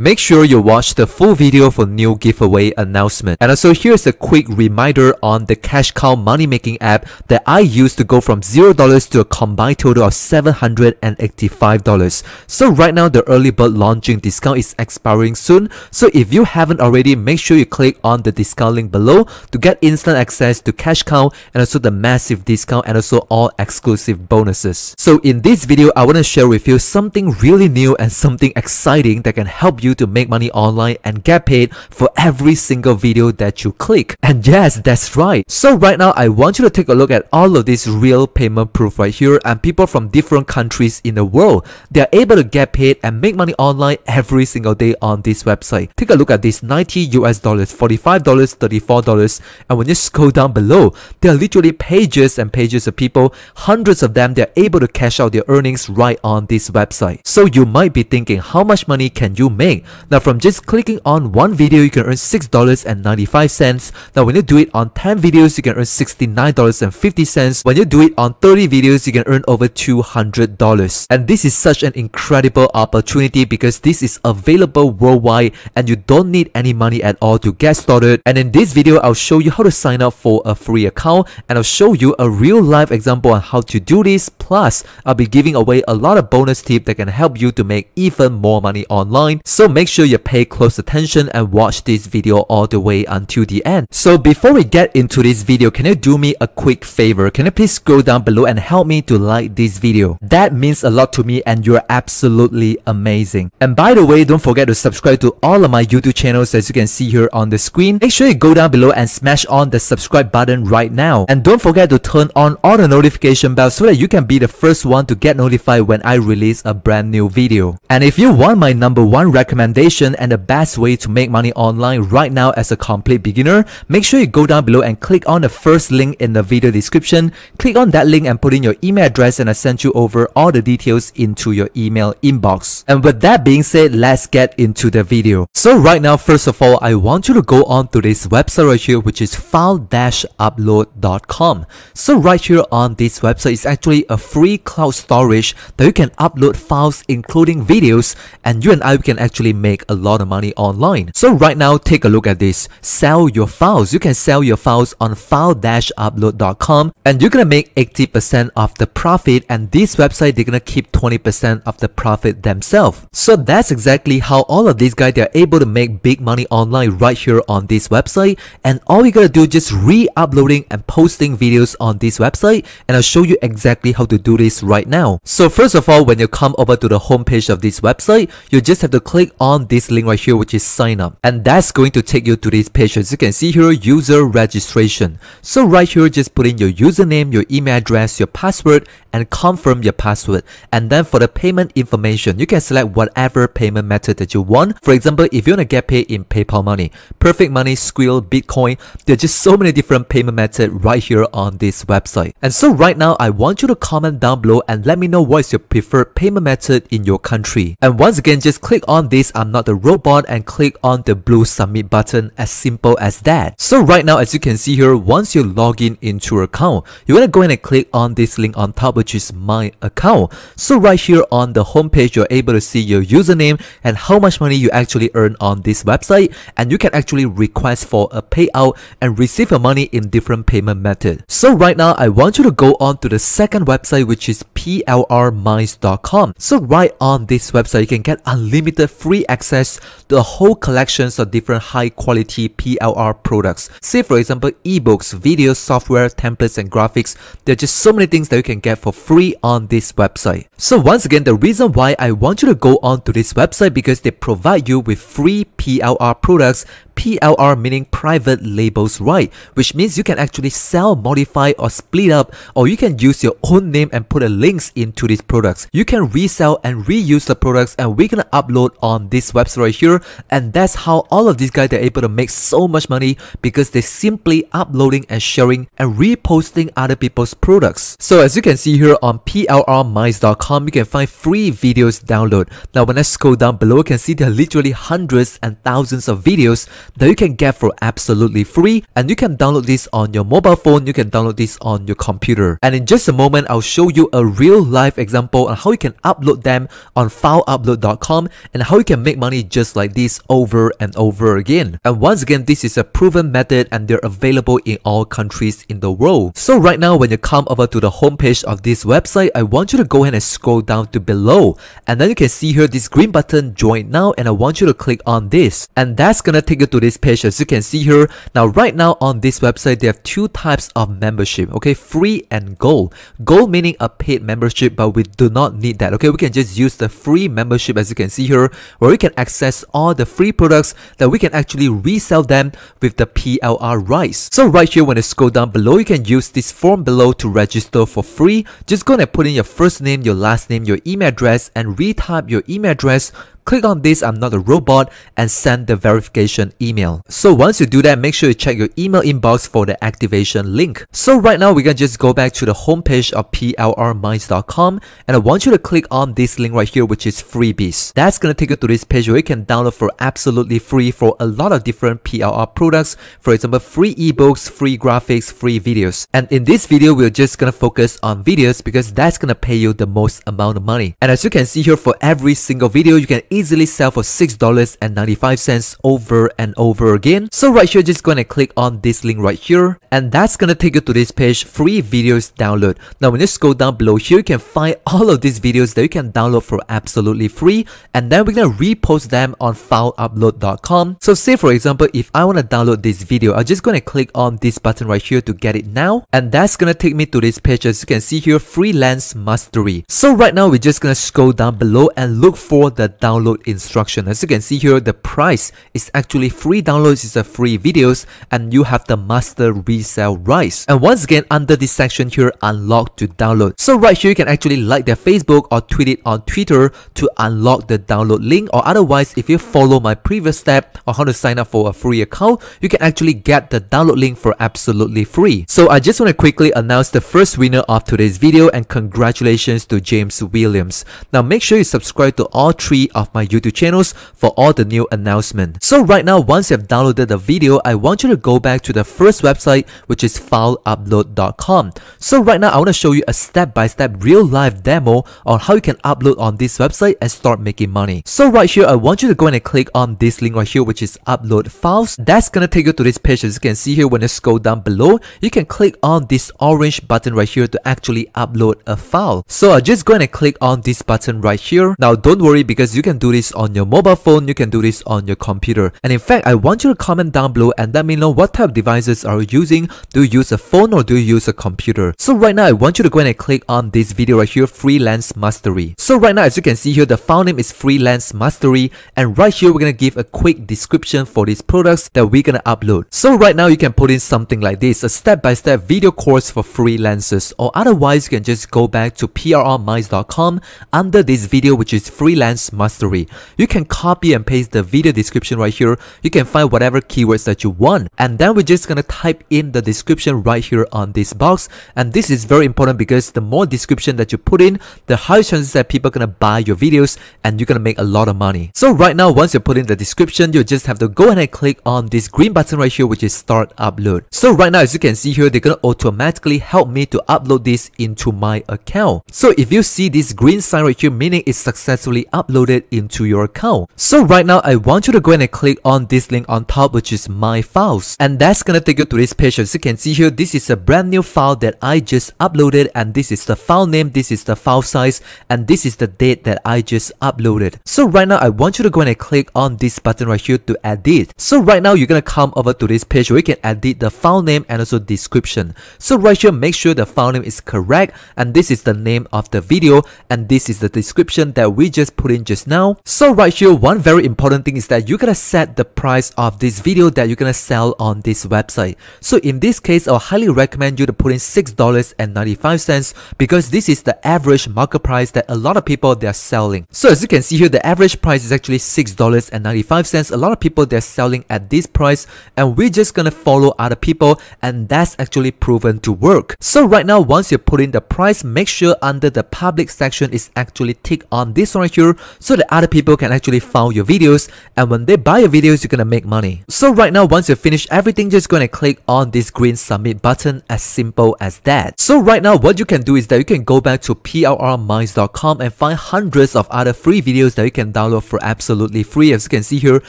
Make sure you watch the full video for new giveaway announcement. And also here's a quick reminder on the KashKow money making app that I used to go from $0 to a combined total of $785. So right now the early bird launching discount is expiring soon. So if you haven't already, make sure you click on the discount link below to get instant access to KashKow and also the massive discount and also all exclusive bonuses. So in this video, I want to share with you something really new and something exciting that can help you to make money online and get paid for every single video that you click. And yes, that's right. So right now, I want you to take a look at all of these real payment proof right here and people from different countries in the world. They are able to get paid and make money online every single day on this website. Take a look at this 90 US dollars, $45, $34. And when you scroll down below, there are literally pages and pages of people, hundreds of them, they're able to cash out their earnings right on this website. So you might be thinking, how much money can you make? Now from just clicking on one video, you can earn $6.95. Now when you do it on 10 videos, you can earn $69.50. When you do it on 30 videos, you can earn over $200. And this is such an incredible opportunity because this is available worldwide and you don't need any money at all to get started. And in this video, I'll show you how to sign up for a free account and I'll show you a real life example on how to do this. Plus, I'll be giving away a lot of bonus tips that can help you to make even more money online. So make sure you pay close attention and watch this video all the way until the end. So before we get into this video, can you do me a quick favor? Can you please scroll down below and help me to like this video? That means a lot to me and you're absolutely amazing. And by the way, don't forget to subscribe to all of my YouTube channels as you can see here on the screen. Make sure you go down below and smash on the subscribe button right now. And don't forget to turn on all the notification bells so that you can be the first one to get notified when I release a brand new video. And if you want my number one recommendation and the best way to make money online right now as a complete beginner, make sure you go down below and click on the first link in the video description. Click on that link and put in your email address and I send you over all the details into your email inbox. And with that being said, let's get into the video. So right now, first of all, I want you to go on to this website right here, which is file-upload.com. So right here on this website is actually a free cloud storage that you can upload files including videos and you and I can actually make a lot of money online. So right now, take a look at this. Sell your files. You can sell your files on file-upload.com and you're gonna make 80% of the profit and this website, they're gonna keep 20% of the profit themselves. So that's exactly how all of these guys, they're able to make big money online right here on this website. And all you gotta do is just re-uploading and posting videos on this website and I'll show you exactly how to do this right now. So first of all, when you come over to the homepage of this website, you just have to click on this link right here, which is sign up. And that's going to take you to this page. As you can see here, user registration. So right here, just put in your username, your email address, your password, and confirm your password. And then for the payment information, you can select whatever payment method that you want. For example, if you want to get paid in PayPal money, Perfect Money, Skrill, Bitcoin, there are just so many different payment methods right here on this website. And so right now, I want you to comment down below and let me know what is your preferred payment method in your country. And once again, just click on this I'm not a robot and click on the blue submit button as simple as that. So right now, as you can see here, once you log in into your account, you want to go ahead and click on this link on top which is my account. So right here on the homepage, you're able to see your username and how much money you actually earn on this website. And you can actually request for a payout and receive your money in different payment methods. So right now, I want you to go on to the second website, which is plrminds.com. So right on this website, you can get unlimited free access to a whole collections of different high quality PLR products. Say for example, ebooks, videos, software, templates, and graphics. There are just so many things that you can get for free on this website. So once again, the reason why I want you to go on to this website because they provide you with free PLR products PLR meaning private labels right, which means you can actually sell, modify or split up or you can use your own name and put a links into these products. You can resell and reuse the products and we're gonna upload on this website right here and that's how all of these guys are able to make so much money because they're simply uploading and sharing and reposting other people's products. So as you can see here on plrminds.com you can find free videos download. Now when I scroll down below you can see there are literally hundreds and thousands of videos that you can get for absolutely free and you can download this on your mobile phone, you can download this on your computer. And in just a moment, I'll show you a real life example on how you can upload them on fileupload.com and how you can make money just like this over and over again. And once again, this is a proven method and they're available in all countries in the world. So right now, when you come over to the homepage of this website, I want you to go ahead and scroll down to below and then you can see here this green button join now and I want you to click on this and that's gonna take you to this page as you can see here. Now right now on this website, they have two types of membership, okay, free and gold. Gold meaning a paid membership but we do not need that, okay, we can just use the free membership as you can see here where we can access all the free products that we can actually resell them with the PLR rights. So right here when you scroll down below, you can use this form below to register for free. Just go and put in your first name, your last name, your email address and retype your email address Click on this I'm not a robot and send the verification email. So once you do that, make sure you check your email inbox for the activation link. So right now, we can just go back to the homepage of plrminds.com and I want you to click on this link right here, which is freebies. That's gonna take you to this page where you can download for absolutely free for a lot of different PLR products. For example, free ebooks, free graphics, free videos. And in this video, we're just gonna focus on videos because that's gonna pay you the most amount of money. And as you can see here, for every single video, you can easily sell for $6.95 over and over again. So right here, just gonna click on this link right here and that's gonna take you to this page, free videos download. Now when you scroll down below here, you can find all of these videos that you can download for absolutely free and then we're gonna repost them on fileupload.com. So say for example, if I wanna download this video, I'm just gonna click on this button right here to get it now and that's gonna take me to this page as you can see here, freelance mastery. So right now, we're just gonna scroll down below and look for the download download instruction. As you can see here, the price is actually free downloads, is a free videos, and you have the master resale rights. And once again, under this section here, unlock to download. So right here, you can actually like their Facebook or tweet it on Twitter to unlock the download link. Or otherwise, if you follow my previous step on how to sign up for a free account, you can actually get the download link for absolutely free. So I just want to quickly announce the first winner of today's video and congratulations to James Williams. Now make sure you subscribe to all three of my YouTube channels for all the new announcements. So right now, once you have downloaded the video, I want you to go back to the first website, which is fileupload.com. So right now, I want to show you a step-by-step -step real life demo on how you can upload on this website and start making money. So right here, I want you to go and click on this link right here, which is upload files. That's gonna take you to this page. As you can see here, when you scroll down below, you can click on this orange button right here to actually upload a file. So I'm just going to click on this button right here. Now don't worry because you can do this on your mobile phone, you can do this on your computer. And in fact, I want you to comment down below and let me know what type of devices are you using. Do you use a phone or do you use a computer? So right now, I want you to go and click on this video right here, Freelance Mastery. So right now, as you can see here, the file name is Freelance Mastery. And right here, we're going to give a quick description for these products that we're going to upload. So right now, you can put in something like this, a step-by-step -step video course for freelancers. Or otherwise, you can just go back to plrminds.com under this video, which is Freelance Mastery you can copy and paste the video description right here. You can find whatever keywords that you want. And then we're just gonna type in the description right here on this box. And this is very important because the more description that you put in, the higher chances that people are gonna buy your videos and you're gonna make a lot of money. So right now, once you put in the description, you just have to go ahead and click on this green button right here, which is start upload. So right now, as you can see here, they're gonna automatically help me to upload this into my account. So if you see this green sign right here, meaning it's successfully uploaded into your account. So right now, I want you to go ahead and click on this link on top, which is my files. And that's gonna take you to this page. As you can see here, this is a brand new file that I just uploaded and this is the file name, this is the file size, and this is the date that I just uploaded. So right now, I want you to go ahead and click on this button right here to edit. So right now, you're gonna come over to this page where you can edit the file name and also description. So right here, make sure the file name is correct and this is the name of the video and this is the description that we just put in just now so right here, one very important thing is that you're gonna set the price of this video that you're gonna sell on this website. So in this case, I'll highly recommend you to put in $6.95 because this is the average market price that a lot of people they're selling. So as you can see here, the average price is actually $6.95. A lot of people they're selling at this price and we're just gonna follow other people and that's actually proven to work. So right now, once you put in the price, make sure under the public section is actually tick on this one right here so that other people can actually find your videos and when they buy your videos, you're gonna make money. So right now, once you finish everything, just gonna click on this green submit button as simple as that. So right now, what you can do is that you can go back to plrminds.com and find hundreds of other free videos that you can download for absolutely free. As you can see here,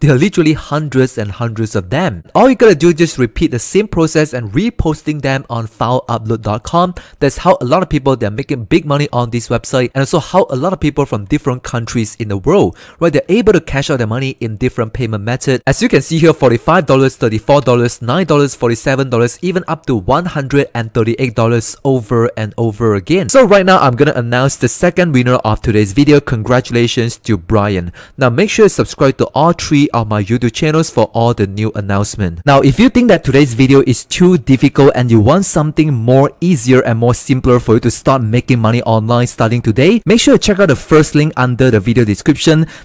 there are literally hundreds and hundreds of them. All you gotta do is just repeat the same process and reposting them on fileupload.com. That's how a lot of people they're making big money on this website and also how a lot of people from different countries in the world, right, they're able to cash out their money in different payment methods. As you can see here, $45, $34, $9, $47, even up to $138 over and over again. So right now, I'm gonna announce the second winner of today's video. Congratulations to Brian. Now make sure to subscribe to all three of my YouTube channels for all the new announcements. Now if you think that today's video is too difficult and you want something more easier and more simpler for you to start making money online starting today, make sure to check out the first link under the video description.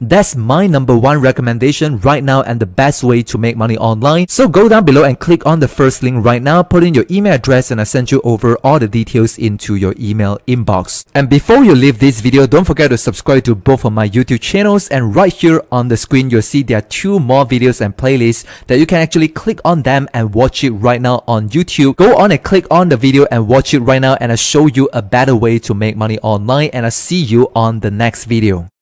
That's my number one recommendation right now and the best way to make money online. So go down below and click on the first link right now, put in your email address and I send you over all the details into your email inbox. And before you leave this video, don't forget to subscribe to both of my YouTube channels and right here on the screen you'll see there are two more videos and playlists that you can actually click on them and watch it right now on YouTube. Go on and click on the video and watch it right now and I'll show you a better way to make money online and I'll see you on the next video.